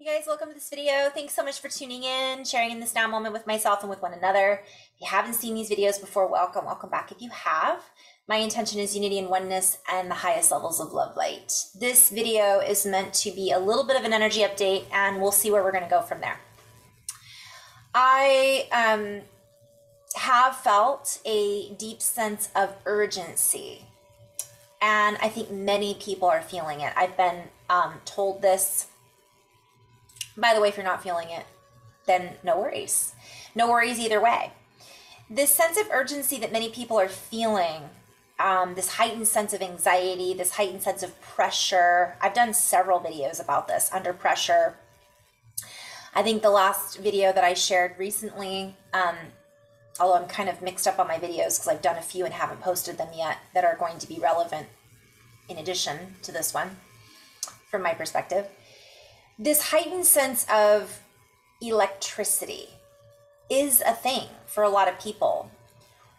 You guys, welcome to this video. Thanks so much for tuning in, sharing in this now moment with myself and with one another. If you haven't seen these videos before, welcome, welcome back. If you have, my intention is unity and oneness and the highest levels of love light. This video is meant to be a little bit of an energy update and we'll see where we're going to go from there. I um, have felt a deep sense of urgency and I think many people are feeling it. I've been um, told this by the way, if you're not feeling it, then no worries. No worries either way. This sense of urgency that many people are feeling, um, this heightened sense of anxiety, this heightened sense of pressure. I've done several videos about this under pressure. I think the last video that I shared recently, um, although I'm kind of mixed up on my videos because I've done a few and haven't posted them yet that are going to be relevant in addition to this one from my perspective this heightened sense of electricity is a thing for a lot of people.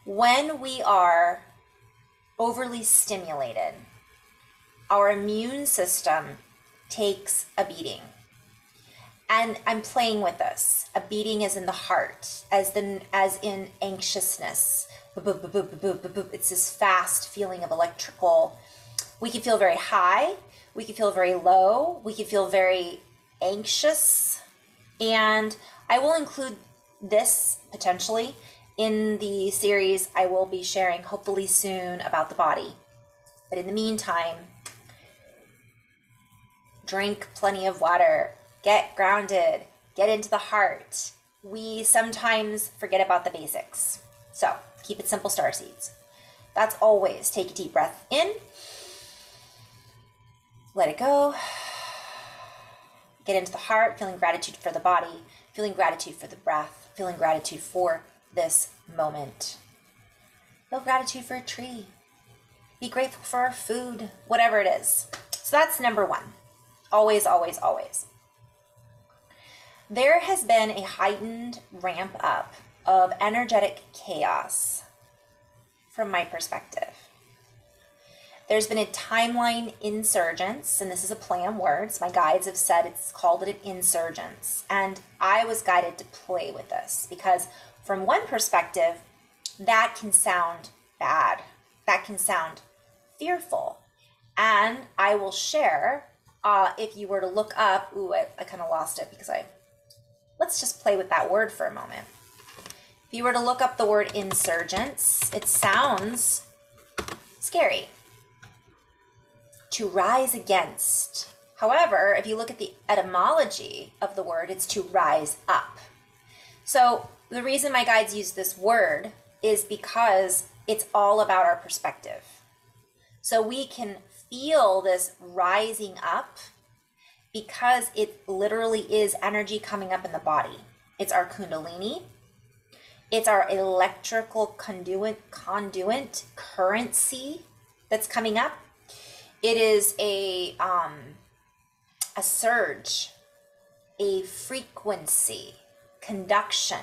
When we are overly stimulated, our immune system takes a beating. And I'm playing with this. A beating is in the heart, as in as in anxiousness. It's this fast feeling of electrical. We can feel very high. We can feel very low. We can feel very anxious. And I will include this potentially in the series I will be sharing hopefully soon about the body. But in the meantime, drink plenty of water, get grounded, get into the heart. We sometimes forget about the basics. So keep it simple, star seeds. That's always take a deep breath in, let it go get into the heart, feeling gratitude for the body, feeling gratitude for the breath, feeling gratitude for this moment. Feel gratitude for a tree. Be grateful for our food, whatever it is. So that's number one. Always, always, always. There has been a heightened ramp up of energetic chaos from my perspective. There's been a timeline insurgence, and this is a play on words. My guides have said it's called it an insurgence. And I was guided to play with this because, from one perspective, that can sound bad. That can sound fearful. And I will share uh, if you were to look up, ooh, I, I kind of lost it because I, let's just play with that word for a moment. If you were to look up the word insurgents, it sounds scary to rise against. However, if you look at the etymology of the word, it's to rise up. So the reason my guides use this word is because it's all about our perspective. So we can feel this rising up because it literally is energy coming up in the body. It's our kundalini. It's our electrical conduit conduit currency that's coming up it is a um, a surge, a frequency, conduction.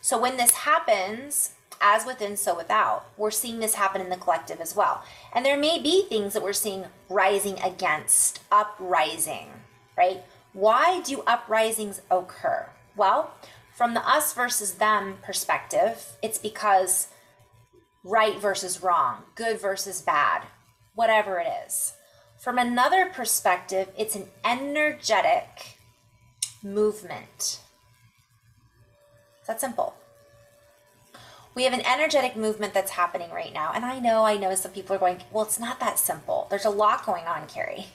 So when this happens, as within, so without, we're seeing this happen in the collective as well. And there may be things that we're seeing rising against, uprising, right? Why do uprisings occur? Well, from the us versus them perspective, it's because right versus wrong, good versus bad, whatever it is. From another perspective, it's an energetic movement. It's that simple. We have an energetic movement that's happening right now. And I know, I know some people are going, well, it's not that simple. There's a lot going on, Carrie.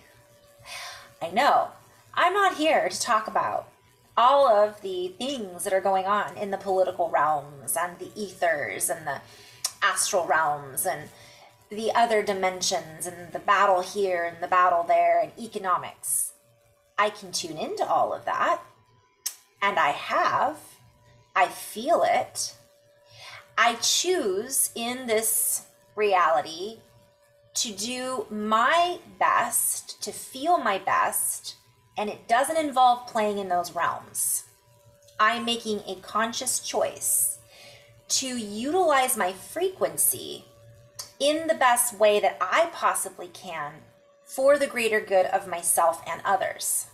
I know. I'm not here to talk about all of the things that are going on in the political realms and the ethers and the astral realms and the other dimensions and the battle here and the battle there and economics. I can tune into all of that. And I have. I feel it. I choose in this reality to do my best, to feel my best, and it doesn't involve playing in those realms. I'm making a conscious choice to utilize my frequency in the best way that I possibly can for the greater good of myself and others.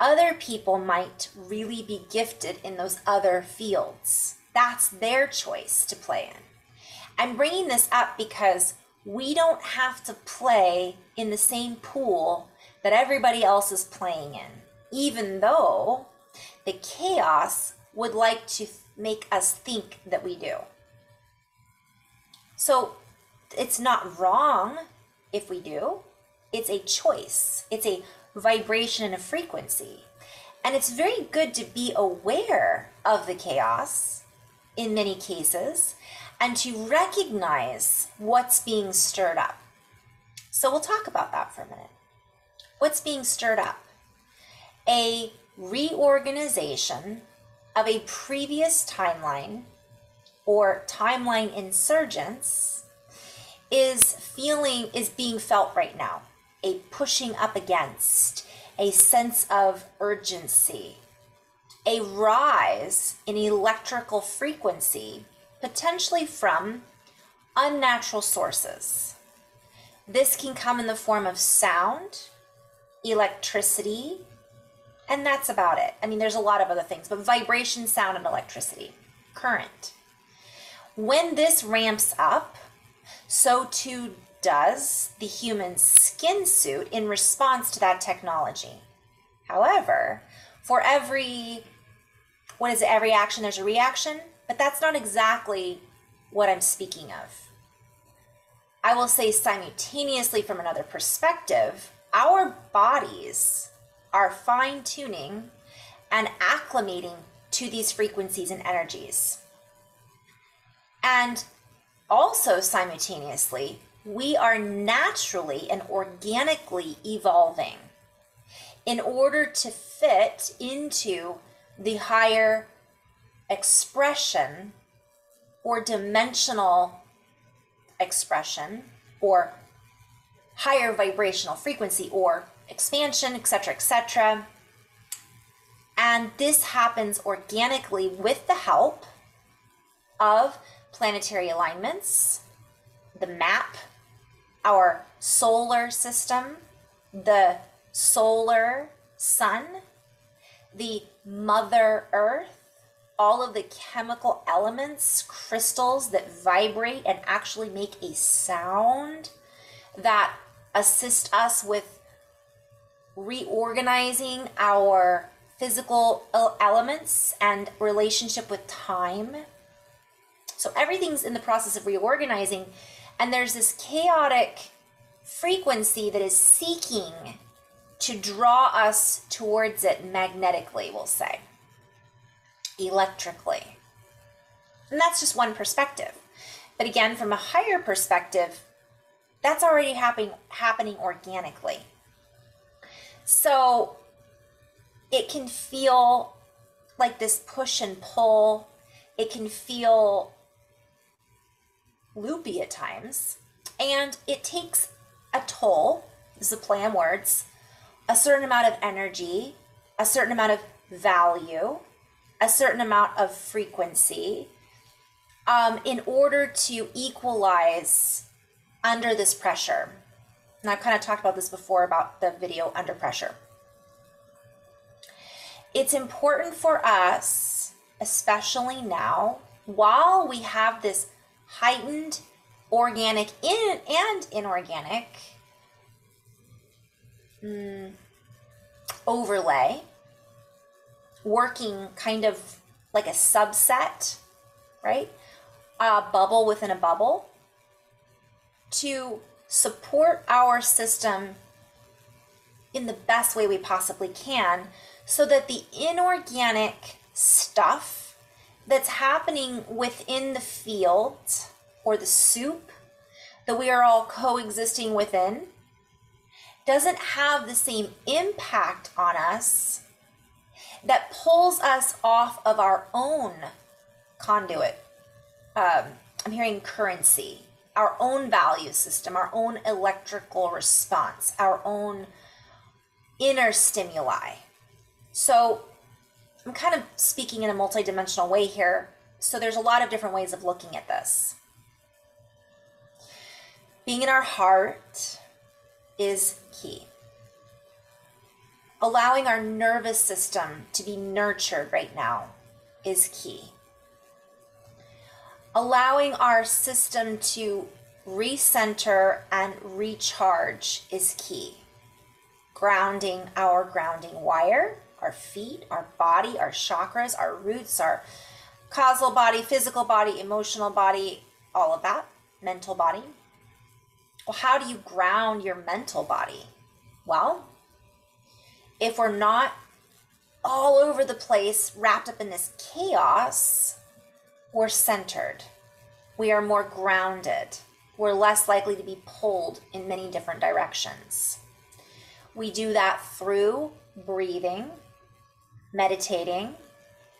Other people might really be gifted in those other fields. That's their choice to play in. I'm bringing this up because we don't have to play in the same pool that everybody else is playing in, even though the chaos would like to make us think that we do. So it's not wrong if we do, it's a choice, it's a vibration and a frequency. And it's very good to be aware of the chaos in many cases and to recognize what's being stirred up. So we'll talk about that for a minute. What's being stirred up? A reorganization of a previous timeline or timeline insurgence is feeling is being felt right now a pushing up against a sense of urgency a rise in electrical frequency potentially from unnatural sources this can come in the form of sound electricity and that's about it. I mean, there's a lot of other things, but vibration, sound, and electricity, current. When this ramps up, so too does the human skin suit in response to that technology. However, for every, what is it, every action, there's a reaction, but that's not exactly what I'm speaking of. I will say simultaneously from another perspective, our bodies are fine tuning and acclimating to these frequencies and energies. And also, simultaneously, we are naturally and organically evolving in order to fit into the higher expression or dimensional expression or higher vibrational frequency or expansion, etc., etc. And this happens organically with the help of planetary alignments, the map, our solar system, the solar sun, the Mother Earth, all of the chemical elements, crystals that vibrate and actually make a sound that assist us with reorganizing our physical elements and relationship with time. So everything's in the process of reorganizing, and there's this chaotic frequency that is seeking to draw us towards it magnetically, we'll say, electrically. And that's just one perspective. But again, from a higher perspective, that's already happening happening organically. So it can feel like this push and pull. It can feel loopy at times. And it takes a toll, this is a play on words, a certain amount of energy, a certain amount of value, a certain amount of frequency um, in order to equalize under this pressure. And I've kind of talked about this before about the video under pressure. It's important for us, especially now, while we have this heightened organic in and inorganic mm, overlay, working kind of like a subset, right? A bubble within a bubble to support our system in the best way we possibly can so that the inorganic stuff that's happening within the field or the soup that we are all coexisting within doesn't have the same impact on us that pulls us off of our own conduit. Um, I'm hearing currency our own value system, our own electrical response, our own inner stimuli. So I'm kind of speaking in a multidimensional way here. So there's a lot of different ways of looking at this. Being in our heart is key. allowing our nervous system to be nurtured right now is key. Allowing our system to recenter and recharge is key. Grounding our grounding wire, our feet, our body, our chakras, our roots, our causal body, physical body, emotional body, all of that, mental body. Well, how do you ground your mental body? Well, if we're not all over the place, wrapped up in this chaos, we're centered. We are more grounded. We're less likely to be pulled in many different directions. We do that through breathing, meditating,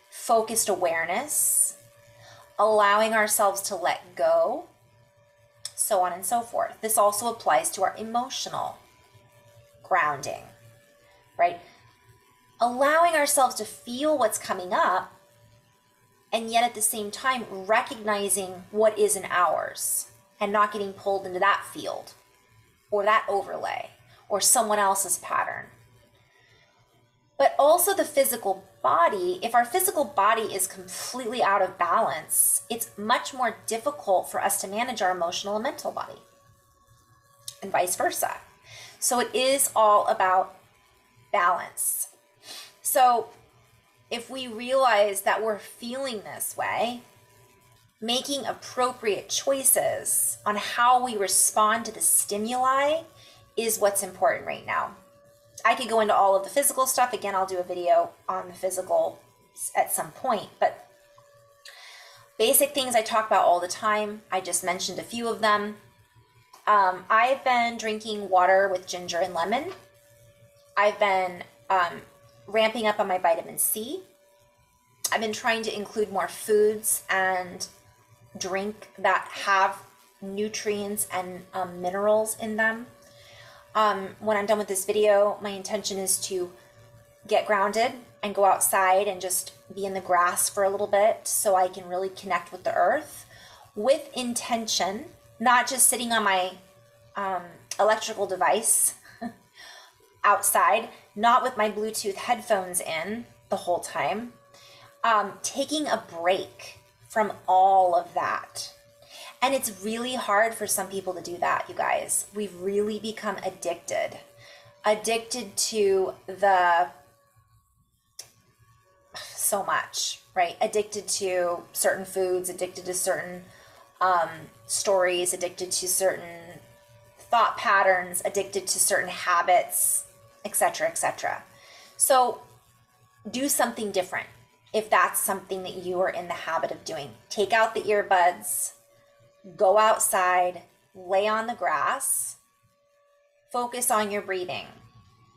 focused awareness, allowing ourselves to let go, so on and so forth. This also applies to our emotional grounding, right? Allowing ourselves to feel what's coming up and yet at the same time recognizing what isn't ours and not getting pulled into that field or that overlay or someone else's pattern. But also the physical body, if our physical body is completely out of balance, it's much more difficult for us to manage our emotional and mental body, and vice versa. So it is all about balance. So if we realize that we're feeling this way, making appropriate choices on how we respond to the stimuli is what's important right now. I could go into all of the physical stuff. Again, I'll do a video on the physical at some point, but basic things I talk about all the time. I just mentioned a few of them. Um, I've been drinking water with ginger and lemon. I've been um, ramping up on my vitamin C. I've been trying to include more foods and drink that have nutrients and um, minerals in them. Um, when I'm done with this video, my intention is to get grounded and go outside and just be in the grass for a little bit so I can really connect with the earth with intention, not just sitting on my um, electrical device outside, not with my Bluetooth headphones in the whole time, um, taking a break from all of that. And it's really hard for some people to do that, you guys. We've really become addicted. Addicted to the so much, right? Addicted to certain foods, addicted to certain um, stories, addicted to certain thought patterns, addicted to certain habits, etc., etc. So do something different if that's something that you are in the habit of doing. Take out the earbuds, go outside, lay on the grass, focus on your breathing.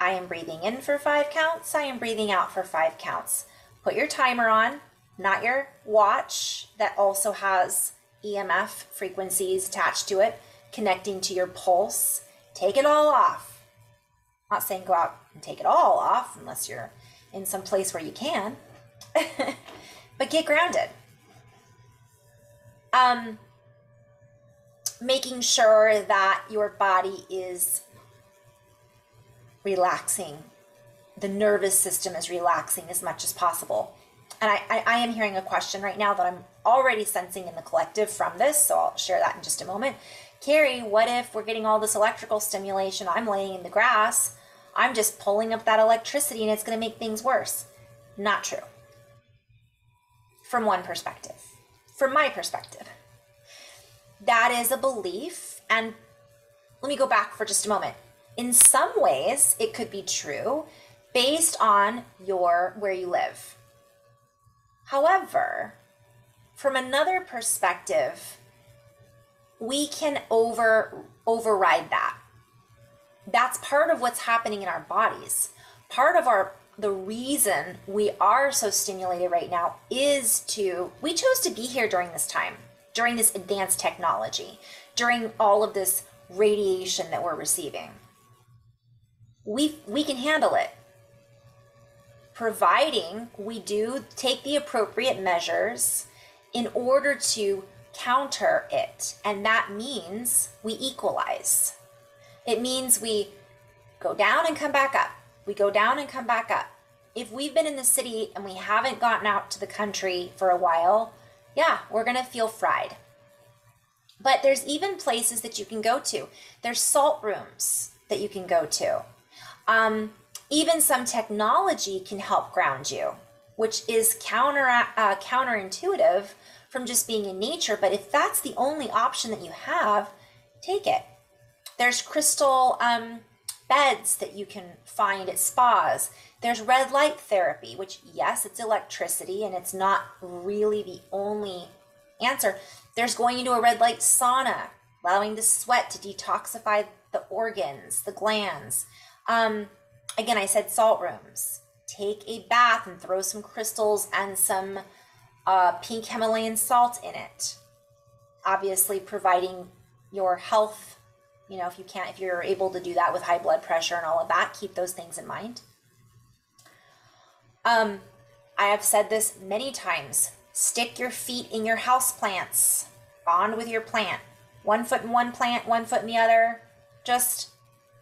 I am breathing in for five counts, I am breathing out for five counts. Put your timer on, not your watch that also has EMF frequencies attached to it, connecting to your pulse. Take it all off. I'm not saying go out and take it all off unless you're in some place where you can. but get grounded. Um, making sure that your body is relaxing. The nervous system is relaxing as much as possible. And I, I, I, am hearing a question right now that I'm already sensing in the collective from this, so I'll share that in just a moment. Carrie, what if we're getting all this electrical stimulation? I'm laying in the grass. I'm just pulling up that electricity and it's going to make things worse. Not true. From one perspective, from my perspective that is a belief. And let me go back for just a moment. In some ways, it could be true based on your where you live. However, from another perspective, we can over override that. That's part of what's happening in our bodies. Part of our the reason we are so stimulated right now is to we chose to be here during this time during this advanced technology, during all of this radiation that we're receiving. We, we can handle it, providing we do take the appropriate measures in order to counter it. And that means we equalize. It means we go down and come back up, We go down and come back up. If we've been in the city and we haven't gotten out to the country for a while, yeah, we're going to feel fried. But there's even places that you can go to. There's salt rooms that you can go to. Um, even some technology can help ground you, which is counter uh, counterintuitive from just being in nature. But if that's the only option that you have, take it. There's crystal um, beds that you can find at spas. There's red light therapy, which, yes, it's electricity and it's not really the only answer. There's going into a red light sauna, allowing the sweat to detoxify the organs, the glands. Um, again, I said salt rooms. Take a bath and throw some crystals and some uh, pink Himalayan salt in it. Obviously, providing your health, you know, if you can't, if you're able to do that with high blood pressure and all of that, keep those things in mind. Um, I have said this many times Stick your feet in your house plants. Bond with your plant. One foot in one plant, one foot in the other. Just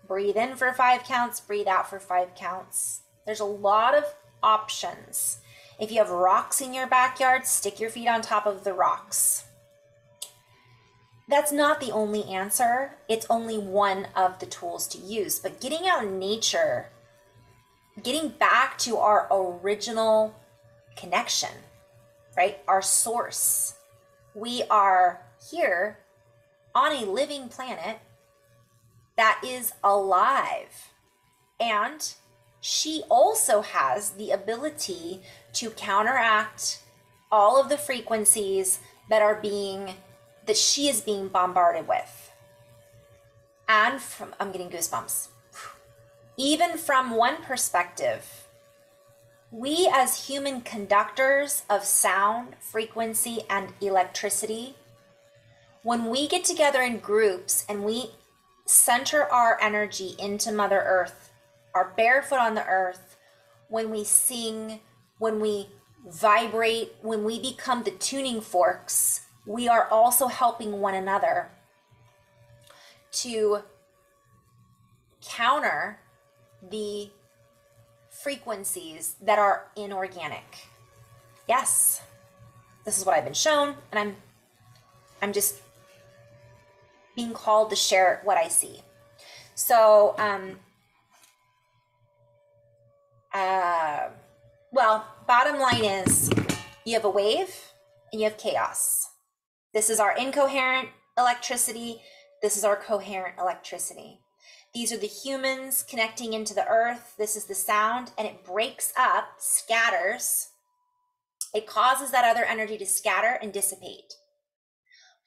breathe in for five counts, breathe out for five counts. There's a lot of options. If you have rocks in your backyard, stick your feet on top of the rocks. That's not the only answer. It's only one of the tools to use. But getting out in nature, getting back to our original connection, right? Our source. We are here on a living planet that is alive. And she also has the ability to counteract all of the frequencies that are being that she is being bombarded with. And from I'm getting goosebumps. Even from one perspective, we, as human conductors of sound, frequency, and electricity, when we get together in groups and we center our energy into Mother Earth, are barefoot on the earth, when we sing, when we vibrate, when we become the tuning forks, we are also helping one another to counter the frequencies that are inorganic. Yes, this is what I've been shown, and I'm I'm just being called to share what I see. So, um, uh, well, bottom line is you have a wave and you have chaos. This is our incoherent electricity. This is our coherent electricity. These are the humans connecting into the earth. This is the sound, and it breaks up, scatters. It causes that other energy to scatter and dissipate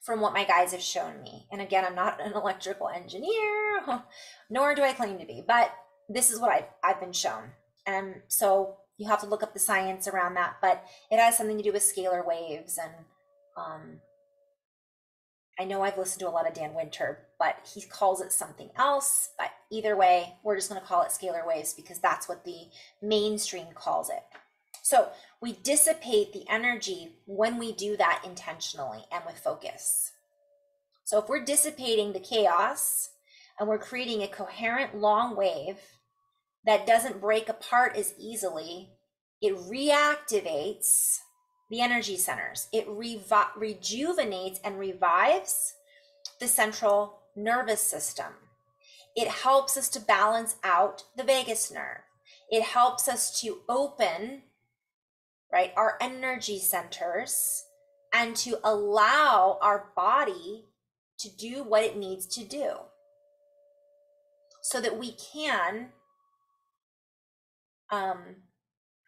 from what my guys have shown me. And again, I'm not an electrical engineer, nor do I claim to be, but this is what I've, I've been shown. And so you have to look up the science around that, but it has something to do with scalar waves and um, I know I've listened to a lot of Dan Winter, but he calls it something else. But either way, we're just going to call it scalar waves because that's what the mainstream calls it. So we dissipate the energy when we do that intentionally and with focus. So if we're dissipating the chaos and we're creating a coherent long wave that doesn't break apart as easily, it reactivates the energy centers. It rejuvenates and revives the central nervous system. It helps us to balance out the vagus nerve. It helps us to open, right, our energy centers and to allow our body to do what it needs to do so that we can um,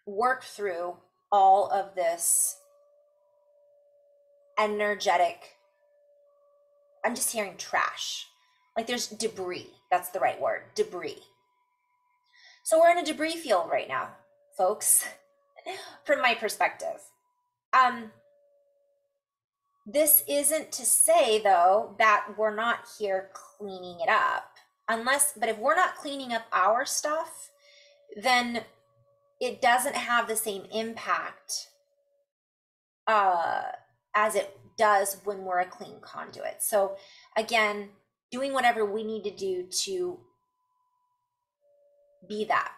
work through all of this energetic i'm just hearing trash. Like there's debris. That's the right word. Debris. So we're in a debris field right now folks. From my perspective. Um this isn't to say though that we're not here cleaning it up. Unless but if we're not cleaning up our stuff then it doesn't have the same impact uh, as it does when we're a clean conduit. So, again, doing whatever we need to do to be that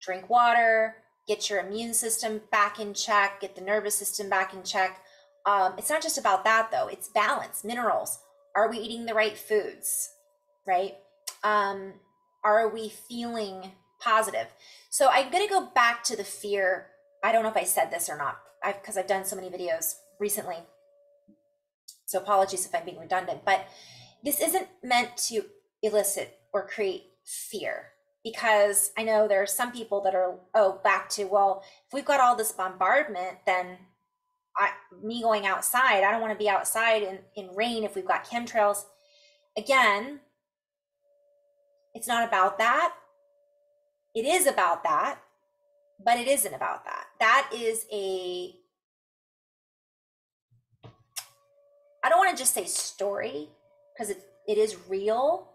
drink water, get your immune system back in check, get the nervous system back in check. Um, it's not just about that though, it's balance, minerals. Are we eating the right foods? Right? Um, are we feeling positive? So I'm going to go back to the fear. I don't know if I said this or not because I've, I've done so many videos recently. So apologies if I'm being redundant, but this isn't meant to elicit or create fear because I know there are some people that are oh back to well if we've got all this bombardment then I me going outside I don't want to be outside in in rain if we've got chemtrails. Again it's not about that. It is about that but it isn't about that that is a I don't want to just say story because it, it is real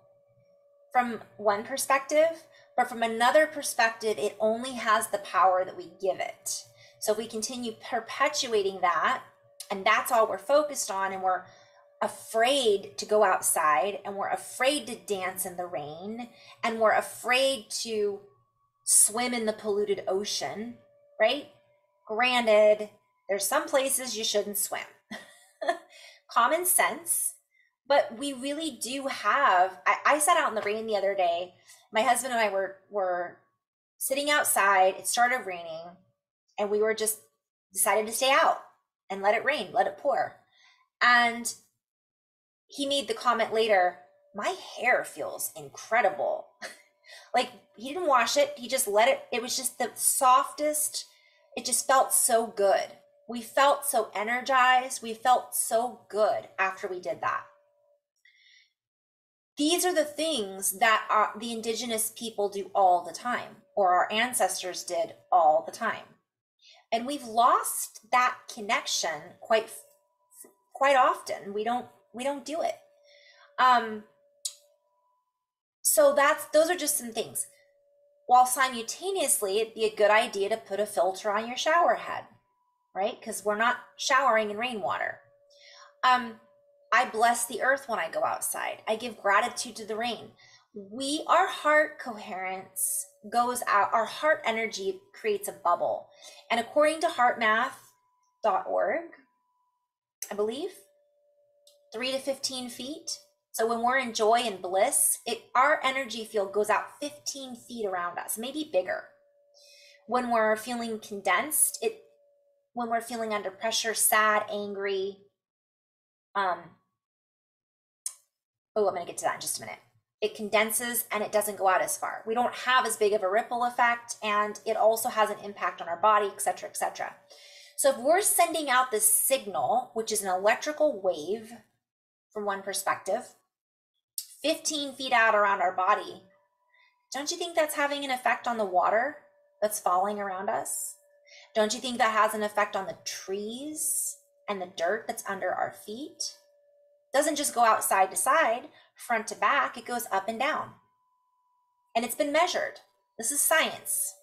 from one perspective but from another perspective, it only has the power that we give it. So if we continue perpetuating that, and that's all we're focused on, and we're afraid to go outside, and we're afraid to dance in the rain, and we're afraid to swim in the polluted ocean, right? Granted, there's some places you shouldn't swim. Common sense, but we really do have. I, I sat out in the rain the other day my husband and I were were sitting outside. It started raining, and we were just decided to stay out and let it rain, let it pour. And he made the comment later, "My hair feels incredible." like he didn't wash it, he just let it it was just the softest. It just felt so good. We felt so energized. We felt so good after we did that these are the things that the indigenous people do all the time or our ancestors did all the time and we've lost that connection quite quite often we don't we don't do it um so that's those are just some things while simultaneously it'd be a good idea to put a filter on your shower head right because we're not showering in rainwater um I bless the earth when I go outside. I give gratitude to the rain. We, our heart coherence goes out, our heart energy creates a bubble. And according to heartmath.org, I believe, three to 15 feet. So when we're in joy and bliss, it our energy field goes out 15 feet around us, maybe bigger. When we're feeling condensed, it when we're feeling under pressure, sad, angry, um, oh, I'm going to get to that in just a minute. It condenses and it doesn't go out as far. We don't have as big of a ripple effect, and it also has an impact on our body, etc., etc. So if we're sending out this signal, which is an electrical wave from one perspective, 15 feet out around our body, don't you think that's having an effect on the water that's falling around us? Don't you think that has an effect on the trees and the dirt that's under our feet? It doesn't just go out side to side, front to back, it goes up and down. And it's been measured. This is science.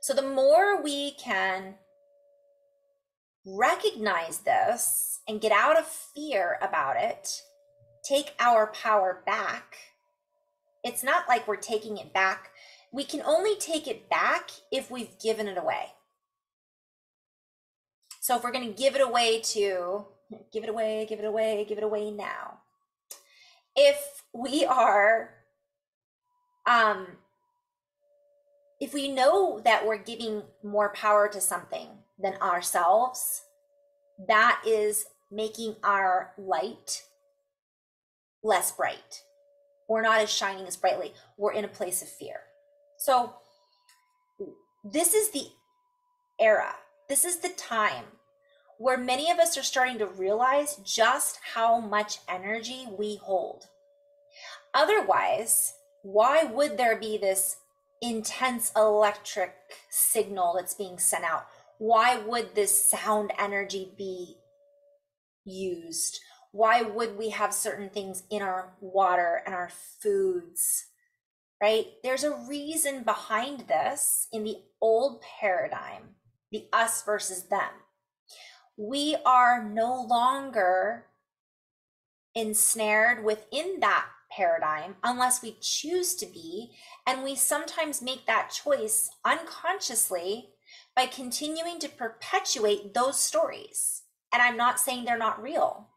So the more we can recognize this and get out of fear about it, take our power back. It's not like we're taking it back. We can only take it back if we've given it away. So if we're going to give it away to give it away, give it away, give it away now. If we are, um, if we know that we're giving more power to something than ourselves, that is making our light less bright. We're not as shining as brightly. We're in a place of fear. So, this is the era. This is the time where many of us are starting to realize just how much energy we hold. Otherwise, why would there be this intense electric signal that's being sent out? Why would this sound energy be used? Why would we have certain things in our water and our foods? Right? There's a reason behind this in the old paradigm, the us versus them we are no longer ensnared within that paradigm unless we choose to be. And we sometimes make that choice unconsciously by continuing to perpetuate those stories. And I'm not saying they're not real.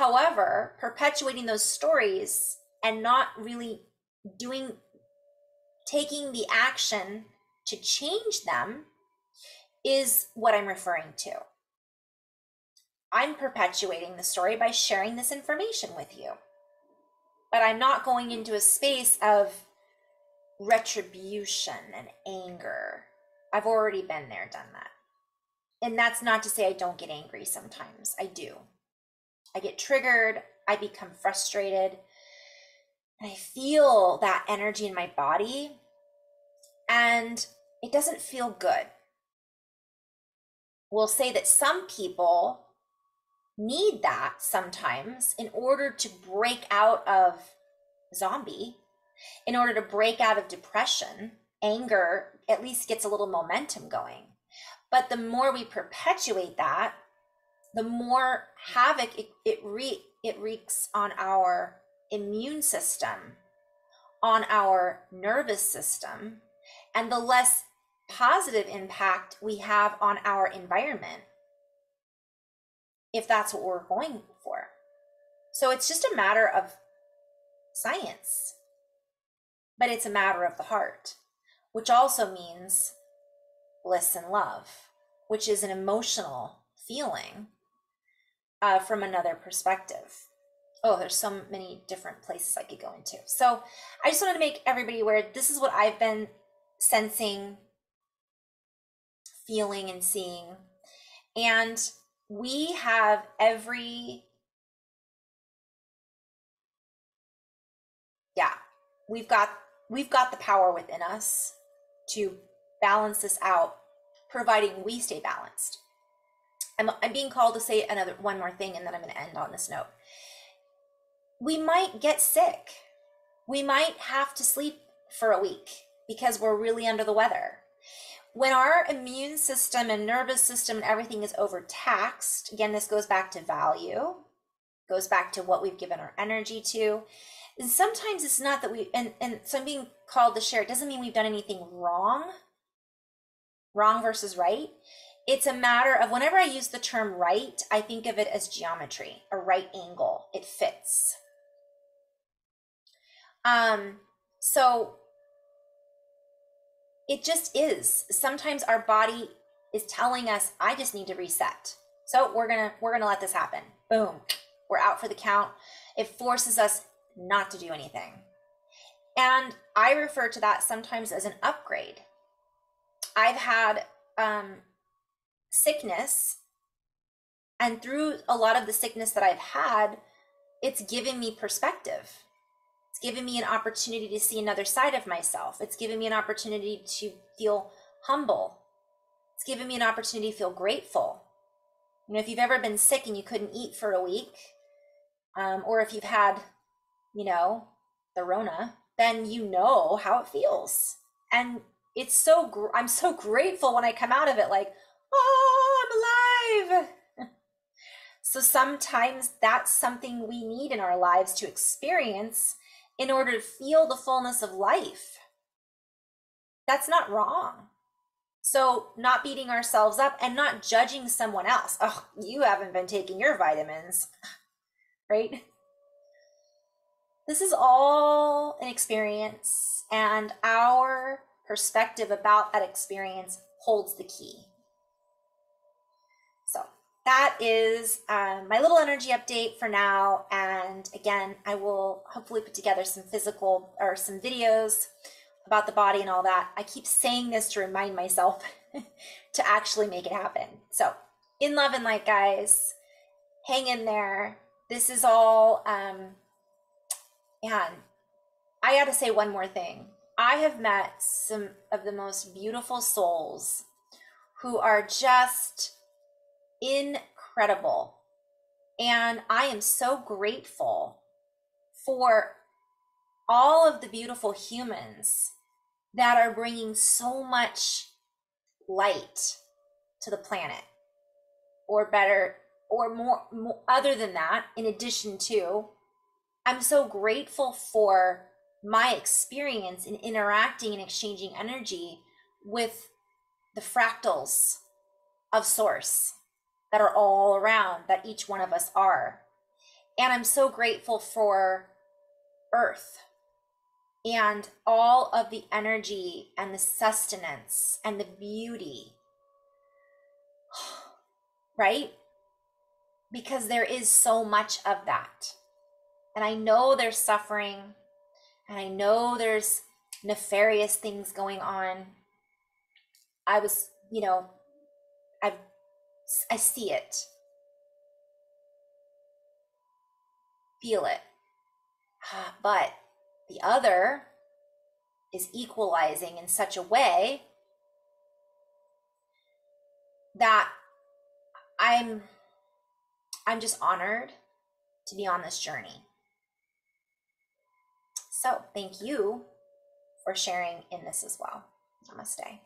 However, perpetuating those stories and not really doing, taking the action to change them is what I'm referring to. I'm perpetuating the story by sharing this information with you. But I'm not going into a space of retribution and anger. I've already been there, done that. And that's not to say I don't get angry sometimes. I do. I get triggered, I become frustrated, and I feel that energy in my body, and it doesn't feel good. We'll say that some people need that sometimes in order to break out of zombie, in order to break out of depression. Anger at least gets a little momentum going. But the more we perpetuate that, the more havoc it, it, re, it wreaks on our immune system, on our nervous system, and the less positive impact we have on our environment if that's what we're going for. So it's just a matter of science, but it's a matter of the heart, which also means bliss and love, which is an emotional feeling uh, from another perspective. Oh, there's so many different places I could go into. So I just wanted to make everybody aware this is what I've been sensing, feeling, and seeing. And we have every yeah we've got we've got the power within us to balance this out providing we stay balanced i'm, I'm being called to say another one more thing and then i'm going to end on this note we might get sick we might have to sleep for a week because we're really under the weather when our immune system and nervous system and everything is overtaxed, again, this goes back to value, goes back to what we've given our energy to. And sometimes it's not that we, and, and so I'm being called to share, it doesn't mean we've done anything wrong, wrong versus right. It's a matter of whenever I use the term right, I think of it as geometry, a right angle. It fits. Um, so it just is. Sometimes our body is telling us, I just need to reset. So we're gonna we're gonna let this happen. Boom. We're out for the count. It forces us not to do anything. And I refer to that sometimes as an upgrade. I've had um, sickness, and through a lot of the sickness that I've had, it's given me perspective It's given me an opportunity to see another side of myself. It's given me an opportunity to feel humble. It's given me an opportunity to feel grateful. You know, if you've ever been sick and you couldn't eat for a week, um, or if you've had, you know, the Rona, then you know how it feels. And it's so, gr- I'm so grateful when I come out of it like, oh, I'm alive. so sometimes that's something we need in our lives to experience in order to feel the fullness of life. That's not wrong. So, not beating ourselves up and not judging someone else. Oh, you haven't been taking your vitamins, right? This is all an experience, and our perspective about that experience holds the key that is um, my little energy update for now. And again, I will hopefully put together some physical or some videos about the body and all that. I keep saying this to remind myself to actually make it happen. So, in love and light, guys, hang in there. This is all, um, man, I got to say one more thing. I have met some of the most beautiful souls who are just incredible. And I am so grateful for all of the beautiful humans that are bringing so much light to the planet or better or more, more, other than that in addition to I'm so grateful for my experience in interacting and exchanging energy with the fractals of source that are all around that each one of us are. And I'm so grateful for earth and all of the energy and the sustenance and the beauty. Right? Because there is so much of that. And I know there's suffering, and I know there's nefarious things going on. I was, you know, I I see it. Feel it. Ah, but the other is equalizing in such a way that I'm I'm just honored to be on this journey. So, thank you for sharing in this as well. Namaste.